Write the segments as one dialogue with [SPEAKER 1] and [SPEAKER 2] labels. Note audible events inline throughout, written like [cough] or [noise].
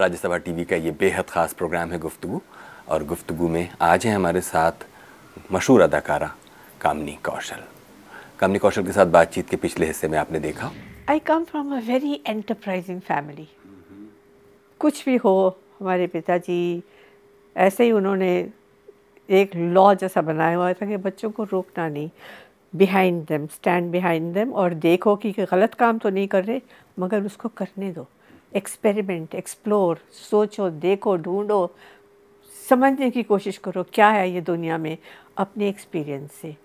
[SPEAKER 1] Rajya Sabha TV का ये बेहद ख़ास प्रोग्राम है गुफ्तु और गुफ्तगु में आज है हमारे साथ मशहूर अदाकारा कामनी कौशल। कामनी कौशल के साथ बातचीत के पिछले हिस्से में आपने देखा।
[SPEAKER 2] I come from a very enterprising family कुछ भी हो, हमारे पिताजी ऐसे ही उन्होंने एक लॉ जैसा बनाया हुआ था कि बच्चों को रोकना नहीं। Behind them stand behind them और देखो कि गलत काम तो नहीं कर रहे, मगर उसको करने दो। एक्सपेरिमेंट एक्सप्लोर सोचो देखो ढूंढो समझने की कोशिश करो क्या है ये दुनिया में अपने एक्सपीरियंस से।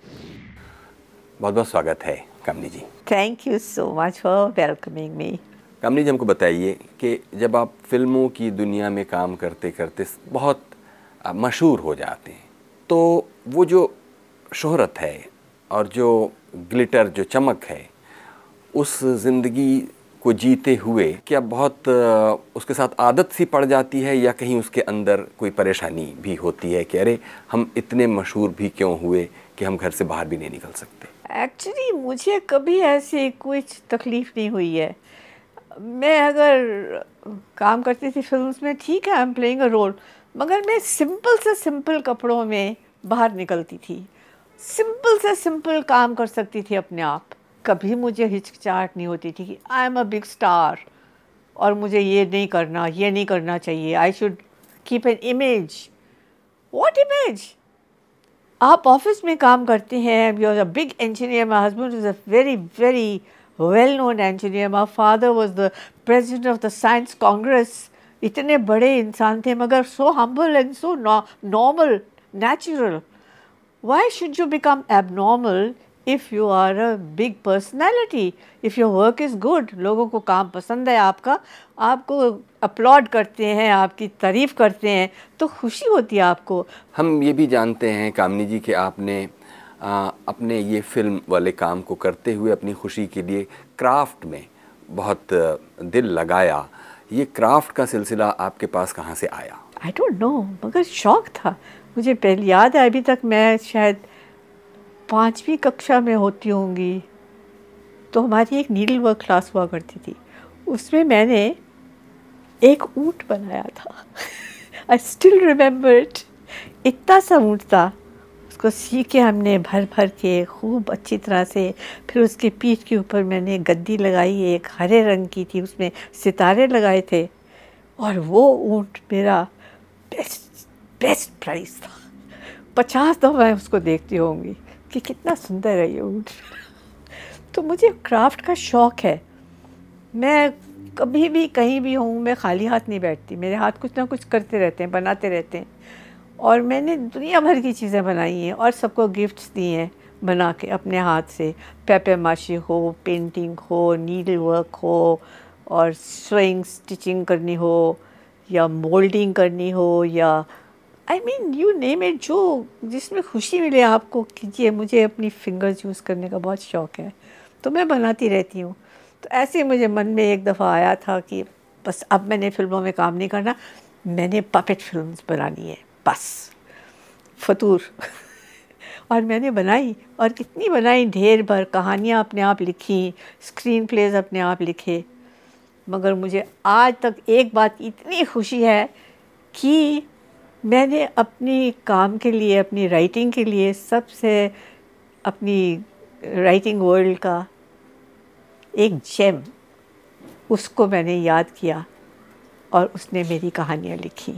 [SPEAKER 1] बहुत बहुत स्वागत है Kamini ji.
[SPEAKER 2] Thank you so much for welcoming me
[SPEAKER 1] Kamini ji हमको बताइए कि जब आप फ़िल्मों की दुनिया में काम करते करते बहुत मशहूर हो जाते हैं तो वो जो शोहरत है और जो ग्लिटर जो चमक है उस ज़िंदगी को जीते हुए क्या बहुत उसके साथ आदत सी पड़ जाती है या कहीं उसके अंदर कोई परेशानी भी होती है कि अरे, हम इतने मशहूर भी क्यों हुए कि हम घर से बाहर भी नहीं निकल सकते?
[SPEAKER 2] एक्चुअली मुझे कभी ऐसी कुछ तकलीफ़ नहीं हुई है। मैं अगर काम करती थी फिल्म्स में, ठीक है I am playing a role मगर मैं सिंपल से सिंपल कपड़ों में बाहर निकलती थी। सिंपल से सिंपल काम कर सकती थी अपने आप। कभी मुझे हिचकिचाहट नहीं होती थी कि I am a big star और मुझे ये नहीं करना, ये नहीं करना चाहिए। I should keep an image what image आप ऑफ़िस में काम करते हैं you are a big engineer my husband is a very very well known engineer my father was the president of the science congress इतने बड़े इंसान थे, मगर so humble and so normal natural why should you become abnormal if you are a big personality if your work is good लोगों को काम पसंद है आपका आपको अपलॉड करते हैं आपकी तारीफ़ करते हैं तो खुशी होती है आपको।
[SPEAKER 1] हम ये भी जानते हैं कामनी जी कि आपने आ, अपने ये फ़िल्म वाले काम को करते हुए अपनी खुशी के लिए क्राफ्ट में बहुत दिल लगाया। ये क्राफ्ट का सिलसिला आपके पास कहाँ से आया?
[SPEAKER 2] आई डोंट नो मगर शौक था। मुझे पहले याद है अभी तक मैं शायद पाँचवीं कक्षा में होती होंगी। तो हमारी एक नीडल वर्क क्लास हुआ करती थी। उसमें मैंने एक ऊँट बनाया था। आई स्टिल रिमेम्बर इट इतना सा ऊँट था। उसको सीखे हमने भर भर के खूब अच्छी तरह से, फिर उसके पीठ के ऊपर मैंने गद्दी लगाई, एक हरे रंग की थी, उसमें सितारे लगाए थे। और वो ऊँट मेरा बेस्ट बेस्ट प्राइस था। पचास दफ़ा मैं उसको देखती होंगी। कि कितना सुंदर है ये ऊँट। तो मुझे क्राफ्ट का शौक़ है। मैं कभी भी, कहीं भी हूँ, मैं खाली हाथ नहीं बैठती। मेरे हाथ कुछ ना कुछ करते रहते हैं, बनाते रहते हैं। और मैंने दुनिया भर की चीज़ें बनाई हैं और सबको गिफ्ट्स दिए हैं बना के अपने हाथ से। पेपर माशी हो पेंटिंग हो नीडल वर्क हो और स्विंग स्टिचिंग करनी हो या मोल्डिंग करनी हो या I mean you name it जो जिसमें खुशी मिले आपको कीजिए मुझे अपनी फिंगर्स यूज़ करने का बहुत शौक़ है तो मैं बनाती रहती हूँ। तो ऐसे ही मुझे मन में एक दफ़ा आया था कि बस अब मैंने फ़िल्मों में काम नहीं करना, मैंने पपेट फ़िल्म बनानी है, बस। फतूर। [laughs] और मैंने बनाई, और कितनी बनाई, ढेर भर कहानियाँ अपने आप लिखी स्क्रीन प्लेज अपने आप लिखे। मगर मुझे आज तक एक बात इतनी खुशी है कि मैंने अपनी काम के लिए अपनी राइटिंग के लिए सबसे अपनी राइटिंग वर्ल्ड का एक जेम उसको मैंने याद किया और उसने मेरी कहानियाँ लिखी।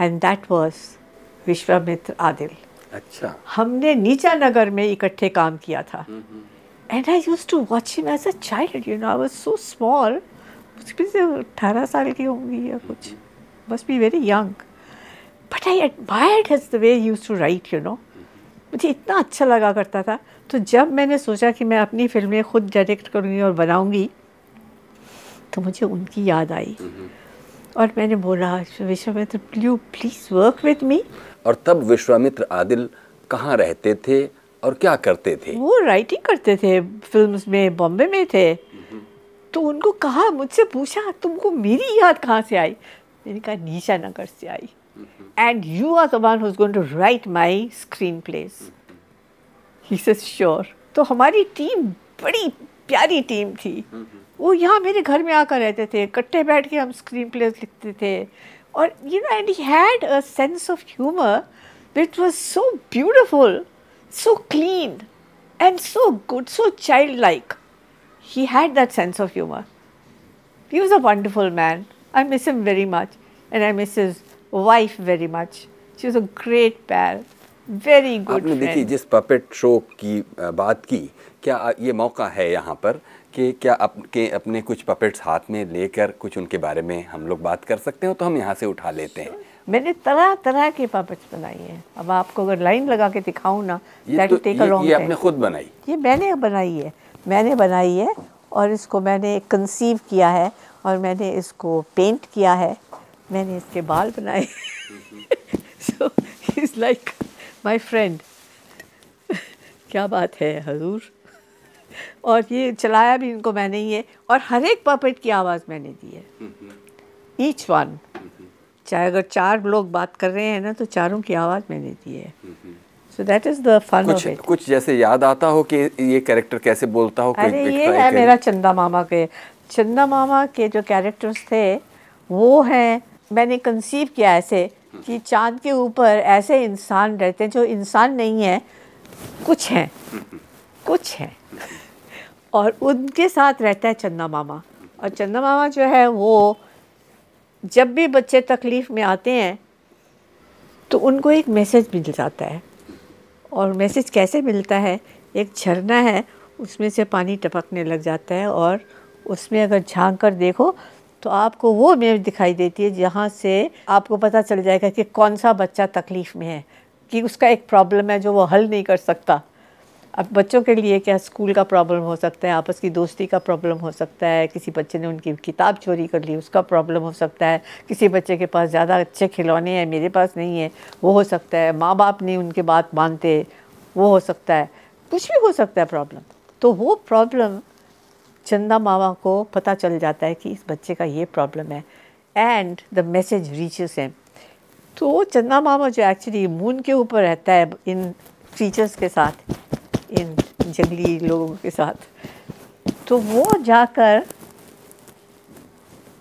[SPEAKER 2] And that was Vishwamitra Adil.
[SPEAKER 1] अच्छा।
[SPEAKER 2] हमने नीचा नगर में इकट्ठे काम किया था। And I used to watch him as a child you know I was so small मुझे अठारह साल की होंगी या कुछ। Must be very young but I admired his the way used to write you know मुझे इतना अच्छा लगा करता था। तो जब मैंने सोचा कि मैं अपनी फ़िल्में खुद डायरेक्ट करूँगी और बनाऊँगी तो मुझे उनकी याद आई। और मैंने बोला Vishwamitra you please work with me
[SPEAKER 1] और तब विश्वामित्र आदिल कहाँ रहते थे और क्या करते थे?
[SPEAKER 2] वो राइटिंग करते थे फिल्म्स में बॉम्बे में थे। तो उनको कहा मुझसे पूछा तुमको मेरी याद कहाँ से आई? मैंने कहा निशा नगर से आई। and you are the one who's going to write my screenplays. He says, sure. तो हमारी टीम बड़ी प्यारी टीम थी वो यहाँ मेरे घर में आकर रहते थे इकट्ठे बैठ के हम स्क्रीन प्लेस लिखते थे और you know and he had a sense of humour which was so beautiful so clean and so good so child like he had that sense of humor. He was a wonderful man. I miss him very much, and I miss his wife very much. She was a great pal, very good
[SPEAKER 1] आपने देखिए जिस puppet show की बात की क्या ये मौका है यहाँ पर कि क्या आपके अपने कुछ पपेट्स हाथ में लेकर कुछ उनके बारे में हम लोग बात कर सकते हैं? तो हम यहाँ से उठा लेते हैं।
[SPEAKER 2] मैंने तरह तरह के पपेट्स बनाई हैं। अब आपको अगर लाइन लगा के दिखाऊँ ना
[SPEAKER 1] ये तो ये, ये आपने खुद बनाई।
[SPEAKER 2] ये मैंने बनाई है। मैंने बनाई है और इसको मैंने कंसीव किया है और मैंने इसको पेंट किया है। मैंने इसके बाल बनाए। So is like my friend क्या बात है हजूर। और ये चलाया भी इनको मैंने ही है और हर एक पपेट की आवाज़ मैंने दी है। ईच वन चाहे अगर चार लोग बात कर रहे हैं ना तो चारों की आवाज़ मैंने दी है। So that is the fun
[SPEAKER 1] कुछ
[SPEAKER 2] ऑफ़ इट
[SPEAKER 1] कुछ जैसे याद आता हो कि ये कैरेक्टर कैसे बोलता हो
[SPEAKER 2] अरे ये है मेरा चंदा मामा के। चंदा मामा के जो कैरेक्टर्स थे वो हैं मैंने कंसीव किया ऐसे कि चाँद के ऊपर ऐसे इंसान रहते हैं जो इंसान नहीं है, कुछ हैं कुछ हैं। और उनके साथ रहता है चंदा मामा। और चंदा मामा जो है वो जब भी बच्चे तकलीफ़ में आते हैं तो उनको एक मैसेज मिल जाता है। और मैसेज कैसे मिलता है? एक झरना है, उसमें से पानी टपकने लग जाता है और उसमें अगर झाँक कर देखो तो आपको वो इमेज दिखाई देती है जहाँ से आपको पता चल जाएगा कि कौन सा बच्चा तकलीफ़ में है, कि उसका एक प्रॉब्लम है जो वो हल नहीं कर सकता। अब बच्चों के लिए क्या स्कूल का प्रॉब्लम हो सकता है, आपस की दोस्ती का प्रॉब्लम हो सकता है, किसी बच्चे ने उनकी किताब चोरी कर ली, उसका प्रॉब्लम हो सकता है, किसी बच्चे के पास ज़्यादा अच्छे खिलौने हैं, मेरे पास नहीं है, वो हो सकता है माँ बाप नहीं उनके बात मानते, वो हो सकता है, कुछ भी हो सकता है प्रॉब्लम तो वो प्रॉब्लम चंदा मामा को पता चल जाता है कि इस बच्चे का ये प्रॉब्लम है। And the message reaches him तो चंदा मामा जो एक्चुअली मून के ऊपर रहता है इन फीचर्स के साथ, इन जंगली लोगों के साथ तो वो जाकर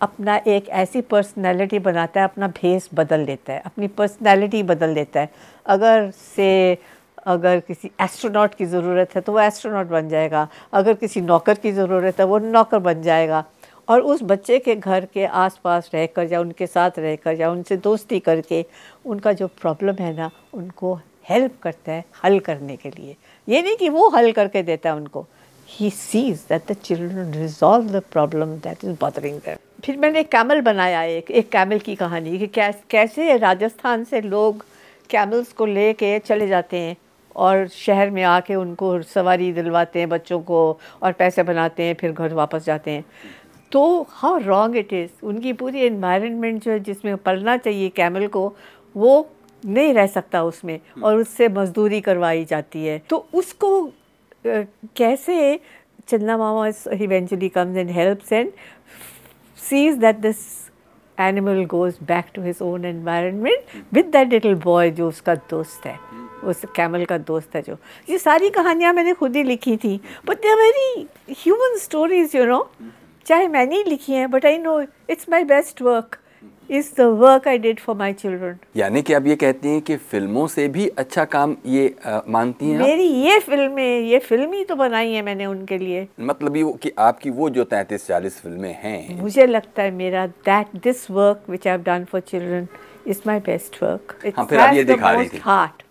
[SPEAKER 2] अपना एक ऐसी पर्सनैलिटी बनाता है, अपना भेस बदल लेता है, अपनी पर्सनैलिटी बदल देता है। अगर से अगर किसी एस्ट्रोनॉट की ज़रूरत है तो वो एस्ट्रोनॉट बन जाएगा। अगर किसी नौकर की ज़रूरत है वो नौकर बन जाएगा। और उस बच्चे के घर के आसपास रहकर या उनके साथ रहकर या उनसे दोस्ती करके उनका जो प्रॉब्लम है ना उनको हेल्प करता है हल करने के लिए। ये नहीं कि वो हल करके देता है उनको। He sees that the children resolve the problem that is bothering them फिर मैंने कैमल बनाया एक एक कैमल की कहानी कि कैस, राजस्थान से लोग कैमल्स को लेके चले जाते हैं। और शहर में आके उनको सवारी दिलवाते हैं बच्चों को और पैसे बनाते हैं, फिर घर वापस जाते हैं। तो हाउ रॉन्ग इट इज़ उनकी पूरी इन्वायरमेंट जो है, जिसमें पलना चाहिए कैमल को, वो नहीं रह सकता उसमें और उससे मजदूरी करवाई जाती है। तो उसको कैसे Chanda Mama eventually comes and helps and sees that this animal goes back to his own environment with that little boy जो उसका दोस्त है। उस कैमल का दोस्त है जो। ये सारी कहानियाँ मैंने खुद ही लिखी थी but they very human stories you know चाहे मैंने ही लिखी हैं but I know it's my best work is the work I did for my children
[SPEAKER 1] यानी कि आप ये कहती हैं कि फ़िल्मों से भी अच्छा काम ये अ, मानती हैं
[SPEAKER 2] मेरी ये फ़िल्में ये फ़िल्म ही तो बनाई है मैंने उनके लिए।
[SPEAKER 1] मतलब ये वो कि आपकी वो जो तैंतीस चालीस फ़िल्में हैं।
[SPEAKER 2] मुझे लगता है मेरा that this work which I done for children is my best work
[SPEAKER 1] हाँ, फिर आप ये दिखा रही थी।
[SPEAKER 2] हार्ट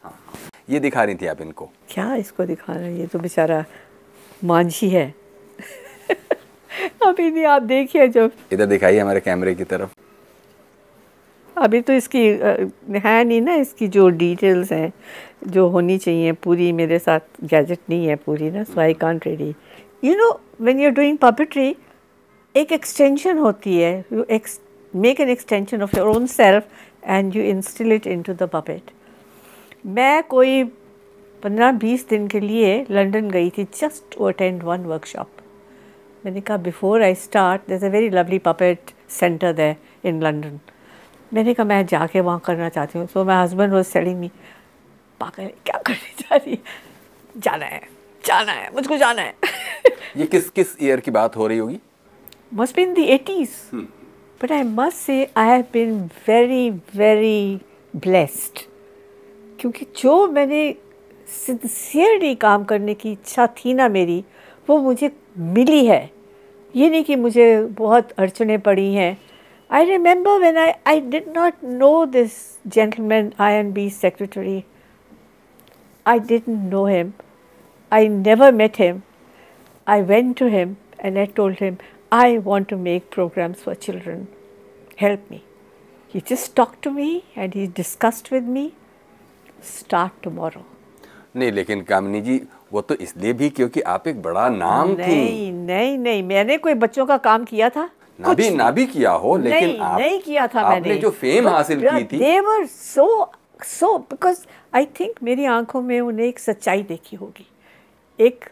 [SPEAKER 1] ये दिखा रही थी आप इनको।
[SPEAKER 2] क्या इसको दिखाना है? ये तो बेचारा मांझी है। अभी नहीं आप देखिए जब।
[SPEAKER 1] इधर दिखाइए हमारे कैमरे की तरफ़।
[SPEAKER 2] अभी तो इसकी है नहीं ना इसकी जो डिटेल्स हैं जो होनी चाहिए पूरी मेरे साथ गैजेट नहीं है पूरी ना so I can't ready you know when you are doing puppetry एक एक्सटेंशन होती है you make an extension of your own self and you instil it into the puppet मैं कोई पंद्रह बीस दिन के लिए लंदन गई थी just to attend one workshop मैंने कहा before I start there a very lovely puppet centre there in London मैंने कहा मैं जाके वहाँ करना चाहती हूँ. So my husband was telling me पागल क्या करने जा रही है? जाना है जाना है मुझको जाना है. [laughs]
[SPEAKER 1] ये किस किस ईयर की बात हो रही होगी?
[SPEAKER 2] Must be in the 80s. But I must say I have been very, very blessed. क्योंकि जो मैंने सिंसियरली काम करने की इच्छा थी ना मेरी, वो मुझे मिली है। ये नहीं कि मुझे बहुत अड़चने पड़ी हैं। I remember when I I did not know this gentleman I and B secretary I did know him I never met him I went to him and I told him I want to make programmes for children. Help me He just talked to me and he discussed with me. Start tomorrow.
[SPEAKER 1] नहीं लेकिन कामिनी जी वो तो इसलिए भी क्योंकि आप एक बड़ा नाम नहीं थी।
[SPEAKER 2] नहीं नहीं नहीं मैंने कोई बच्चों का काम किया था?
[SPEAKER 1] ना भी ना भी किया हो लेकिन
[SPEAKER 2] नहीं
[SPEAKER 1] आप
[SPEAKER 2] नहीं किया था
[SPEAKER 1] आपने
[SPEAKER 2] मैंने।
[SPEAKER 1] जो फेम हासिल की थी।
[SPEAKER 2] दे वर सो सो बिकॉज़ आई थिंक मेरी आँखों में उन्हें एक सच्चाई देखी होगी। एक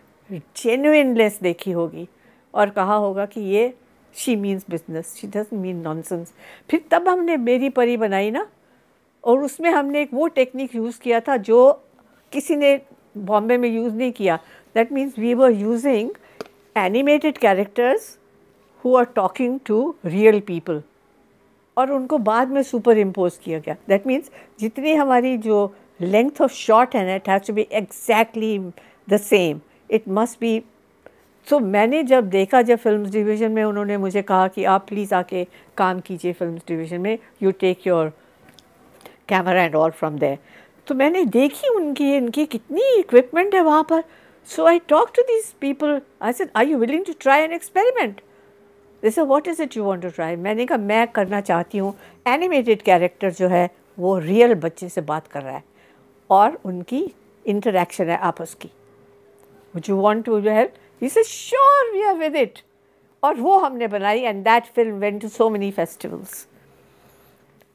[SPEAKER 2] जेन्युइननेस देखी होगी और कहा होगा कि ये she means business she does mean nonsense फिर तब हमने मेरी परी बनाई ना और उसमें हमने एक वो टेक्निक यूज़ किया था जो किसी ने बॉम्बे में यूज़ नहीं किया। That means we were using animated characters who are talking to real people और उनको बाद में सुपर इम्पोज किया गया। दैट मीन्स जितनी हमारी जो लेंथ ऑफ़ शॉट है ना it has to be exactly the same it must be so मैंने जब देखा जब फ़िल्म डिवीज़न में उन्होंने मुझे कहा कि आप प्लीज़ आके काम कीजिए फ़िल्म डिवीज़न में। You take your camera and all from there तो मैंने देखी उनकी, इनकी कितनी इक्विपमेंट है वहाँ पर। So I talk to this people I said are you willing to try an experiment this what is it you want to try मैंने कहा, मैं करना चाहती हूँ. एनिमेटेड कैरेक्टर जो है, वो रियल बच्चे से बात कर रहा है। और उनकी इंटरेक्शन है आपस की। Would you to help? He said, sure, we are with it. और वो हमने बनाई and that film went to so many festivals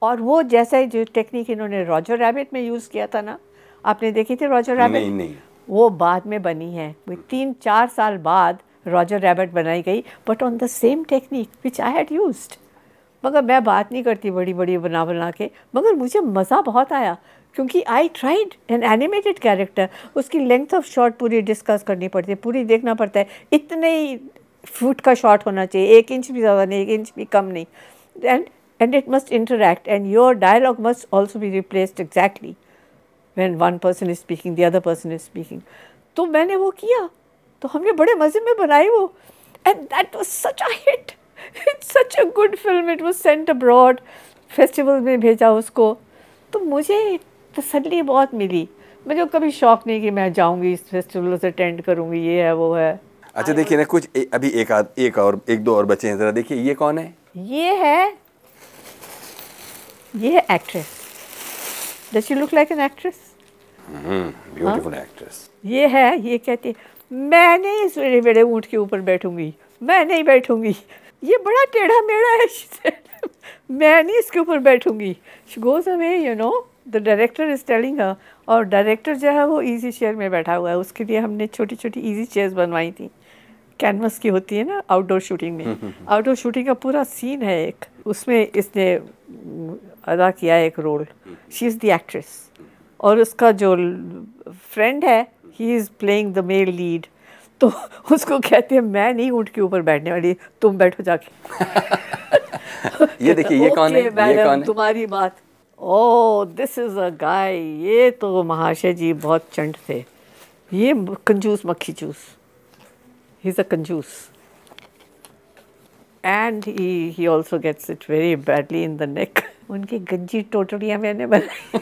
[SPEAKER 2] और वो जैसा जो टेक्निक इन्होंने रॉजर रैबिट में यूज़ किया था ना आपने देखी थी रॉजर रैबिट
[SPEAKER 1] नहीं नहीं।
[SPEAKER 2] वो बाद में बनी है। तीन चार साल बाद रॉजर रैबिट बनाई गई but on the same technique which I had used मगर मैं बात नहीं करती बड़ी बड़ी बना बना के मगर मुझे मज़ा बहुत आया क्योंकि I tried an animated character उसकी लेंथ ऑफ़ शॉट पूरी डिस्कस करनी पड़ती है पूरी देखना पड़ता है। इतने ही फुट का शॉट होना चाहिए एक इंच भी ज़्यादा नहीं एक इंच भी कम नहीं। And and it must interact and your dialogue must also be replaced exactly when one person is speaking the other person is speaking. तो मैंने वो किया। तो हमने बड़े मज़े में बनाई वो। And that was such a hit it's such a good film it was sent abroad festival में भेजा उसको। तो मुझे तसल्ली बहुत मिली। मुझे कभी शौक नहीं कि मैं जाऊँगी इस फेस्टिवल अटेंड करूँगी ये है वो है।
[SPEAKER 1] अच्छा देखिए ना कुछ ए, अभी एक आध एक और एक दो और बच्चे हैं। जरा देखिए ये कौन है?
[SPEAKER 2] ये है ये है actress does she look like an actress
[SPEAKER 1] beautiful actress
[SPEAKER 2] ये है ये कहती है मैं नहीं इस बड़े ऊँट के ऊपर बैठूँगी मैं नहीं बैठूँगी. ये बड़ा टेढ़ा मेढ़ा है [laughs] मैं नहीं इसके ऊपर बैठूँगी. She goes away you know the director is telling her और डायरेक्टर जो है वो इजी चेयर में बैठा हुआ है उसके लिए हमने छोटी छोटी इजी चेयर्स बनवाई थी। कैनवस की होती है ना आउटडोर शूटिंग में। [laughs] आउटडोर शूटिंग का पूरा सीन है एक उसमें इसने अदा किया एक role. She is the actress और उसका जो फ्रेंड है he is playing the male lead तो उसको कहते हैं मैं नहीं ऊँट के ऊपर बैठने वाली तुम बैठो जाके। [laughs]
[SPEAKER 1] ये देखिए ये कौन है?
[SPEAKER 2] "Okay,
[SPEAKER 1] ये कौन है?
[SPEAKER 2] तुम्हारी बात। ओ दिस इज़ अ गाय ये तो महाशय जी बहुत चंड थे। ये कंजूस मक्खी चूस ही इज़ अ कंजूस। And he he also gets it very badly in the neck उनकी गंजी टोटलियाँ मैंने बनाई।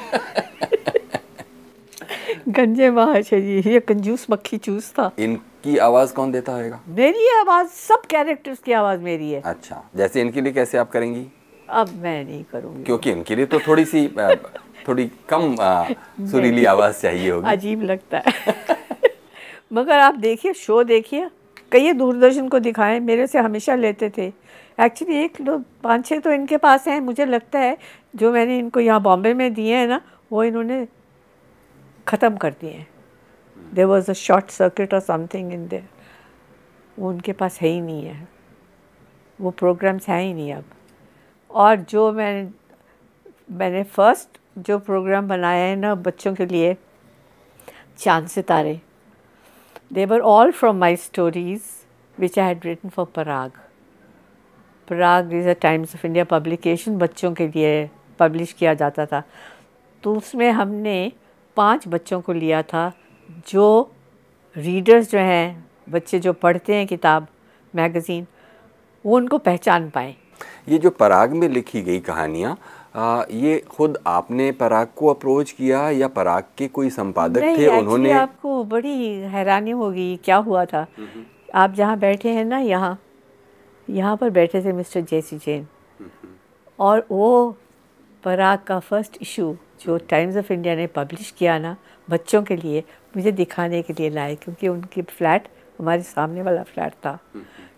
[SPEAKER 2] गंजे महाशय जी ये कंजूस मक्खी चूस था।
[SPEAKER 1] इनकी आवाज़ कौन देता होगा
[SPEAKER 2] मेरी आवाज़ सब कैरेक्टर्स की आवाज़ मेरी है।
[SPEAKER 1] अच्छा जैसे इनके लिए कैसे आप करेंगी?
[SPEAKER 2] अब मैं नहीं करूँगी।
[SPEAKER 1] क्योंकि इनके लिए तो थोड़ी सी थोड़ी कम [laughs] सुरीली आवाज़ चाहिए होगी।
[SPEAKER 2] अजीब लगता है। [laughs] मगर आप देखिए शो देखिए कई दूरदर्शन को दिखाएँ मेरे से हमेशा लेते थे। एक्चुअली एक लोग, पाँच छः तो इनके पास हैं। मुझे लगता है, जो मैंने इनको यहाँ बॉम्बे में दिए हैं ना, वो इन्होंने ख़त्म कर दिए हैं। There was a short circuit और समथिंग इन देर वो उनके पास है ही नहीं है। वो प्रोग्राम्स हैं ही नहीं अब। और जो मैंने मैंने फ़र्स्ट जो प्रोग्राम बनाया है ना बच्चों के लिए, चाँद सितारे were all from my stories, which I had written for Parag. Parag is a Times of India publication बच्चों के लिए पब्लिश किया जाता था। तो उसमें हमने पाँच बच्चों को लिया था जो रीडर्स जो हैं बच्चे जो पढ़ते हैं किताब मैगज़ीन वो उनको पहचान पाए।
[SPEAKER 1] ये जो पराग में लिखी गई कहानियाँ ये खुद आपने पराग को अप्रोच किया या पराग के कोई संपादक थे उन्होंने
[SPEAKER 2] आपको बड़ी हैरानी होगी क्या हुआ था? आप जहाँ बैठे हैं ना यहाँ यहाँ पर बैठे थे मिस्टर जेसी जैन। और वो पराग का फ़र्स्ट इशू जो टाइम्स ऑफ़ इंडिया ने पब्लिश किया ना, बच्चों के लिए, मुझे दिखाने के लिए लाए, क्योंकि उनकी फ्लैट हमारे सामने वाला फ्लैट था।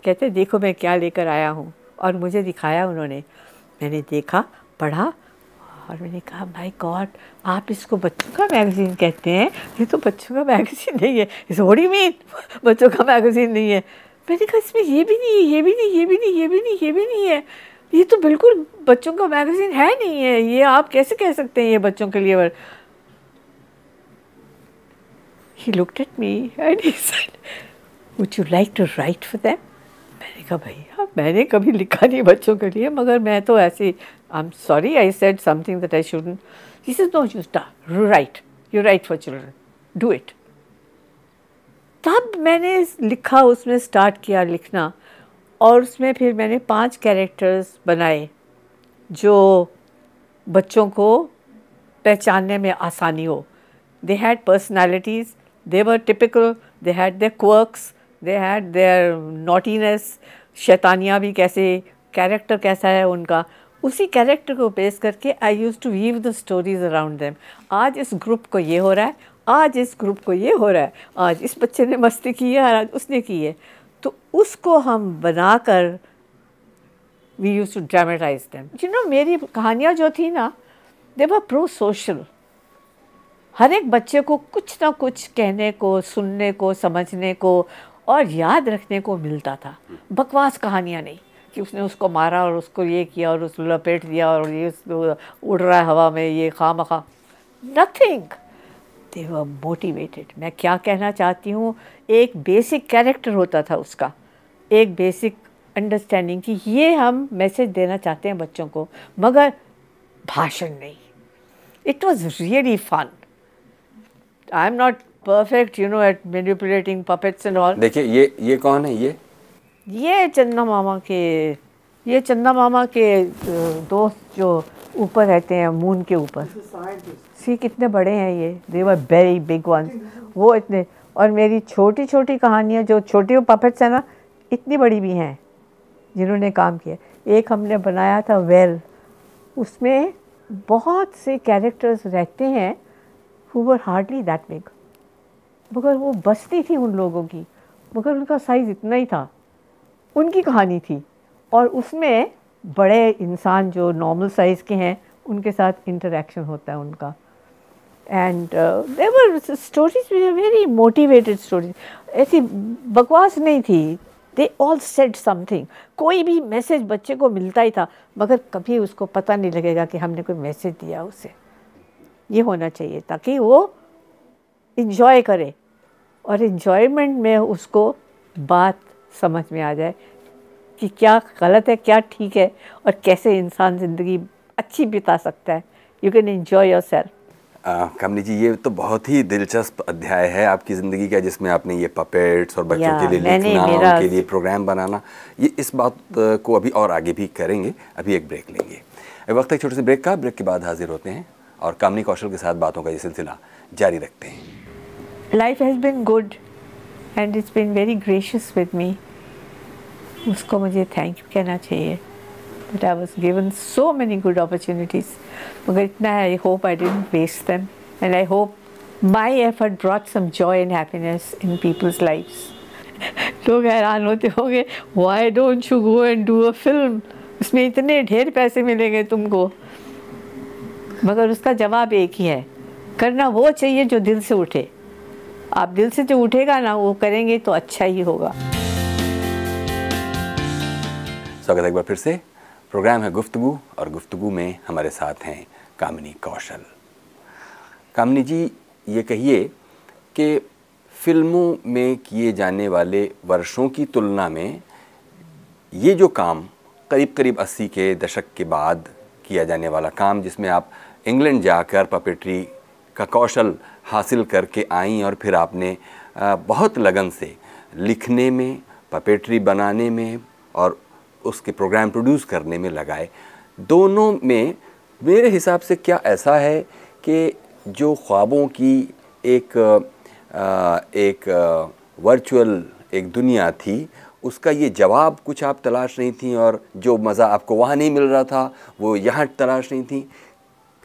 [SPEAKER 2] कहते, देखो मैं क्या लेकर आया हूँ। और मुझे दिखाया उन्होंने। मैंने देखा, पढ़ा, और मैंने कहा भाई गॉड आप इसको बच्चों का मैगज़ीन कहते हैं? ये तो बच्चों का मैगज़ीन नहीं है। इस वोड़ी मीन बच्चों का मैगज़ीन नहीं है। मैंने कहा इसमें ये भी नहीं है ये भी नहीं ये भी नहीं ये भी नहीं ये भी नहीं है। ये तो बिल्कुल बच्चों का मैगज़ीन है नहीं है। ये आप कैसे कह सकते हैं ये बच्चों के लिए? He looked at me and he said, Would you like to write for them? मैंने कहा भैया मैंने कभी लिखा नहीं बच्चों के लिए मगर मैं तो ऐसे I am sorry I said something that I shouldn't this is no you write you write for children do it तब मैंने लिखा, उसमें स्टार्ट किया लिखना और उसमें फिर मैंने पाँच कैरेक्टर्स बनाए जो बच्चों को पहचानने में आसानी हो। They had personalities they were typical they had their quirks they had their naughtiness शैतानियाँ भी कैसे कैरेक्टर कैसा है उनका। उसी कैरेक्टर को बेस करके I used to weave the stories around them आज इस ग्रुप को ये हो रहा है आज इस ग्रुप को ये हो रहा है, आज इस बच्चे ने मस्ती की है, आज उसने की है तो उसको हम बना कर we used to dramatize them you know मेरी कहानियाँ जो थी ना दे वर प्रो सोशल हर एक बच्चे को कुछ ना कुछ कहने को, सुनने को, समझने को और याद रखने को मिलता था। बकवास कहानियाँ नहीं कि उसने उसको मारा और उसको ये किया और उसको लपेट दिया और ये उड़ रहा है हवा में, ये खा मखा नथिंग दे वर मोटिवेटेड मैं क्या कहना चाहती हूँ? एक बेसिक कैरेक्टर होता था उसका। एक बेसिक अंडरस्टैंडिंग कि ये हम मैसेज देना चाहते हैं बच्चों को मगर भाषण नहीं। It was really fun I am not perfect you know at manipulating puppets and all.
[SPEAKER 1] देखिए ये ये कौन है ये?
[SPEAKER 2] ये चंदा मामा के ये चंदा मामा के दोस्त जो ऊपर रहते हैं मून के ऊपर। सी कितने बड़े हैं ये। They were very big one वो इतने और मेरी छोटी छोटी कहानियाँ, जो छोटी पपेट्स हैं ना, इतनी बड़ी भी हैं, जिन्होंने काम किया। एक हमने बनाया था वेल उसमें बहुत से कैरेक्टर्स रहते हैं who were hardly that big मगर वो बस्ती थी उन लोगों की। मगर उनका साइज़ इतना ही था। उनकी कहानी थी। और उसमें बड़े इंसान जो नॉर्मल साइज़ के हैं, उनके साथ इंटरेक्शन होता है उनका। And their stories very motivated stories ऐसी बकवास नहीं थी। दे ऑल सेट समथिंग कोई भी मैसेज बच्चे को मिलता ही था, मगर कभी उसको पता नहीं लगेगा कि हमने कोई मैसेज दिया उसे। ये होना चाहिए, ताकि वो इन्जॉय करे। और इन्जॉयमेंट में उसको बात समझ में आ जाए। कि क्या गलत है क्या ठीक है और कैसे इंसान ज़िंदगी अच्छी बिता सकता है। You can enjoy yourself
[SPEAKER 1] Kamini ji ये तो बहुत ही दिलचस्प अध्याय है आपकी ज़िंदगी का जिसमें आपने ये पपेट्स और बच्चों के लिए लिखना उनके लिए प्रोग्राम बनाना ये इस बात को अभी और आगे भी करेंगे। अभी एक ब्रेक लेंगे। वक्त एक छोटे से ब्रेक का। ब्रेक के बाद हाजिर होते हैं और कामनी कौशल के साथ बातों का ये सिलसिला जारी रखते हैं।
[SPEAKER 2] Life has been good and it's been very gracious with me. उसको मुझे थैंक यू कहना चाहिए. But I was given so many good opportunities मगर इतना है I hope I didn't waste them and I hope my effort brought some joy and happiness in people's life लोग हैरान होते होंगे why don't you go and do a film उसमें इतने ढेर पैसे मिलेंगे तुमको. मगर उसका जवाब एक ही है, करना वो चाहिए जो दिल से उठे. आप दिल से जो उठेगा ना, वो करेंगे तो अच्छा ही होगा.
[SPEAKER 1] स्वागत है एक बार फिर से। प्रोग्राम है गुफ्तगु और गुफ्तगु में हमारे साथ हैं कामिनी कौशल। कामिनी जी, ये कहिए कि फ़िल्मों में किए जाने वाले वर्षों की तुलना में ये जो काम करीब करीब 80 के दशक के बाद किया जाने वाला काम, जिसमें आप इंग्लैंड जाकर पपेट्री का कौशल हासिल करके आई और फिर आपने बहुत लगन से लिखने में, पपेट्री बनाने में और उसके प्रोग्राम प्रोड्यूस करने में लगाए। दोनों में मेरे हिसाब से क्या ऐसा है कि जो ख्वाबों की एक एक वर्चुअल एक दुनिया थी उसका ये जवाब कुछ आप तलाश नहीं थी और जो मज़ा आपको वहाँ नहीं मिल रहा था वो यहाँ तलाश नहीं थी?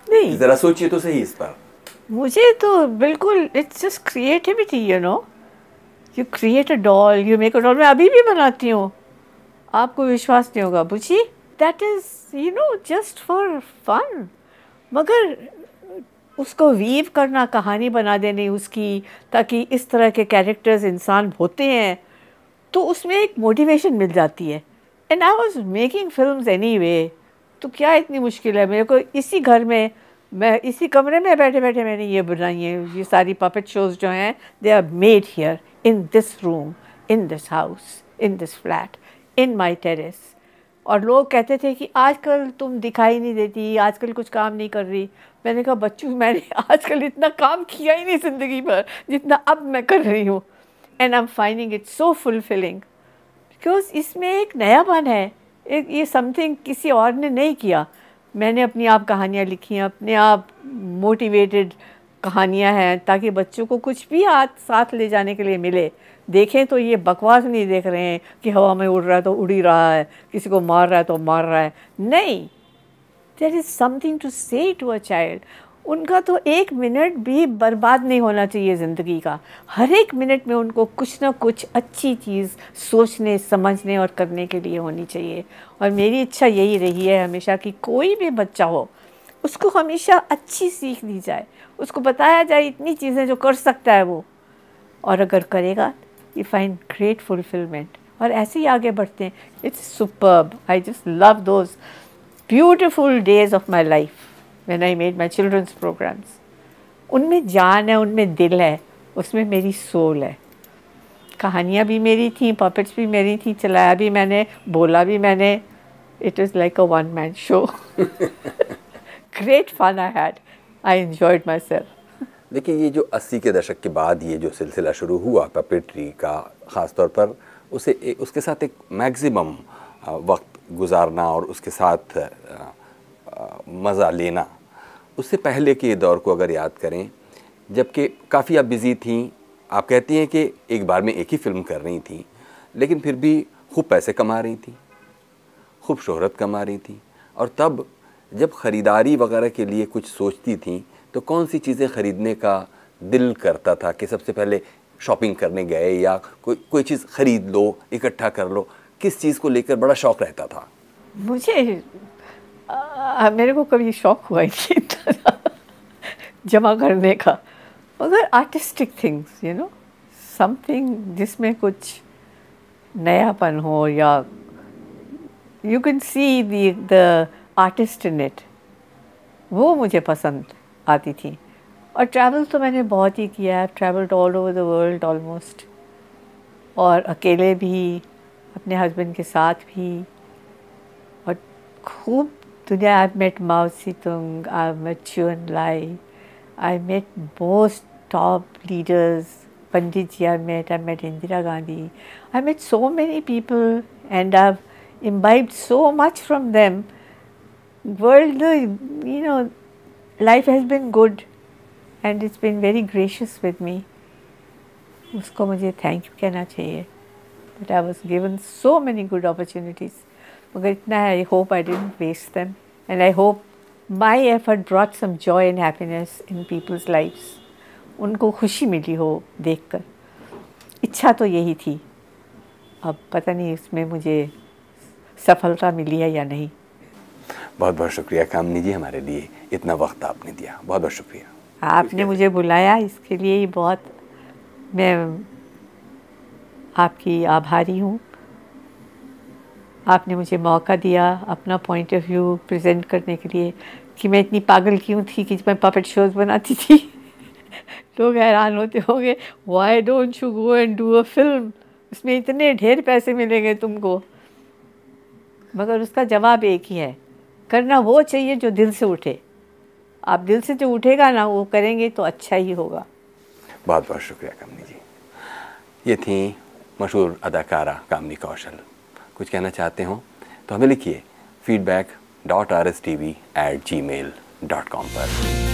[SPEAKER 2] नहीं।
[SPEAKER 1] ज़रा सोचिए तो सही इस पर
[SPEAKER 2] मुझे तो बिल्कुल it's just creativity you know you create a doll you make a doll मैं अभी भी बनाती हूँ। आपको विश्वास नहीं होगा, बुझी? That is you know just for fun मगर उसको वीव करना, कहानी बना देनी उसकी, ताकि इस तरह के कैरेक्टर्स इंसान होते हैं तो उसमें एक मोटिवेशन मिल जाती है। And I was making film anyway तो क्या इतनी मुश्किल है? मेरे को इसी घर में, मैं इसी कमरे में बैठे बैठे मैंने ये बनाई है, ये सारी पपेट शोज़ जो हैं they are made here in this room in this house in this flat in my terrace और लोग कहते थे कि आजकल तुम दिखाई नहीं देती, आजकल कुछ काम नहीं कर रही। मैंने कहा, बच्चों, मैंने [laughs] आजकल इतना काम किया ही नहीं ज़िंदगी भर, जितना अब मैं कर रही हूँ। And I am finding it so fulfilling because इसमें एक नया नयापन है। एक ये समथिंग किसी और ने नहीं किया। मैंने अपनी आप कहानियाँ लिखी हैं, अपने आप मोटिवेटेड कहानियाँ हैं ताकि बच्चों को कुछ भी हाथ साथ ले जाने के लिए मिले। देखें तो ये बकवास नहीं देख रहे हैं कि हवा में उड़ रहा है तो उड़ ही रहा है, किसी को मार रहा है तो मार रहा है। नहीं there is something to say to a child उनका तो एक मिनट भी बर्बाद नहीं होना चाहिए ज़िंदगी का। हर एक मिनट में उनको कुछ ना कुछ अच्छी चीज़ सोचने, समझने और करने के लिए होनी चाहिए। और मेरी इच्छा यही रही है हमेशा कि कोई भी बच्चा हो, उसको हमेशा अच्छी सीख दी जाए। उसको बताया जाए इतनी चीज़ें जो कर सकता है वो। और अगर करेगा यू फाइंड ग्रेट फुलफिलमेंट और ऐसे ही आगे बढ़ते हैं। It's superb I just love those beautiful days of my life when I made my childrens programmes उनमें जान है, उनमें दिल है, उसमें मेरी सोल है। कहानियाँ भी मेरी थी पपेट्स भी मेरी थी, चलाया भी मैंने, बोला भी मैंने। It is like a one man show great fun I had I enjoyed myself
[SPEAKER 1] देखिए ये जो 80 के दशक के बाद ये जो सिलसिला शुरू हुआ पपेट्री का ख़ास तौर पर उसे ए, उसके साथ एक मैक्सिमम वक्त गुजारना और उसके साथ मज़ा लेना उससे पहले के दौर को अगर याद करें जबकि काफ़ी आप बिज़ी थी आप कहती हैं कि एक बार में एक ही फ़िल्म कर रही थी लेकिन फिर भी खूब पैसे कमा रही थी खूब शोहरत कमा रही थी और तब जब ख़रीदारी वगैरह के लिए कुछ सोचती थी तो कौन सी चीज़ें ख़रीदने का दिल करता था कि सबसे पहले शॉपिंग करने गए या कोई कोई चीज़ ख़रीद लो इकट्ठा कर लो? किस चीज़ को लेकर बड़ा शौक़ रहता था?
[SPEAKER 2] मुझे आ, मेरे को कभी शौक हुआ ही जमा करने का। मगर artistic things you know something जिसमें कुछ नयापन हो या you can see the artist in it. वो मुझे पसंद आती थी। और ट्रैवल तो मैंने बहुत ही किया है। Travelled all over the world almost और अकेले भी, अपने हस्बैंड के साथ भी। और खूब दुनिया I met Mao Tse Tung I met Chou En Lai I met most top leaders Pandit ji I met I met Indira Gandhi I met so many people and I imbibe so much from them World, you know, life has been good and it's been very gracious with me. उसको मुझे thank you कहना चाहिए. That I was given so many good opportunities. मगर इतना है I hope I didn't waste them and I hope my effort brought some joy and happiness in people's lifes उनको खुशी मिली हो देख कर इच्छा तो यही थी. अब पता नहीं इसमें मुझे सफलता मिली है या नहीं.
[SPEAKER 1] बहुत बहुत शुक्रिया कामनी जी हमारे लिए इतना वक्त आपने दिया। बहुत बहुत शुक्रिया।
[SPEAKER 2] आपने मुझे बुलाया, इसके लिए ही बहुत मैं आपकी आभारी हूँ। आपने मुझे मौका दिया अपना पॉइंट ऑफ़ व्यू प्रेजेंट करने के लिए कि मैं इतनी पागल क्यों थी कि मैं पपेट शोज़ बनाती थी। [laughs] लोग हैरान होते होंगे why don't you go and do a film उसमें इतने ढेर पैसे मिलेंगे तुमको। मगर उसका जवाब एक ही है करना वो चाहिए जो दिल से उठे। आप दिल से जो उठेगा ना, वो करेंगे तो अच्छा ही होगा।
[SPEAKER 1] बहुत बहुत शुक्रिया कामनी जी। ये थी मशहूर अदाकारा कामनी कौशल। कुछ कहना चाहते हो तो हमें लिखिए feedback dot R S T V at gmail dot com पर।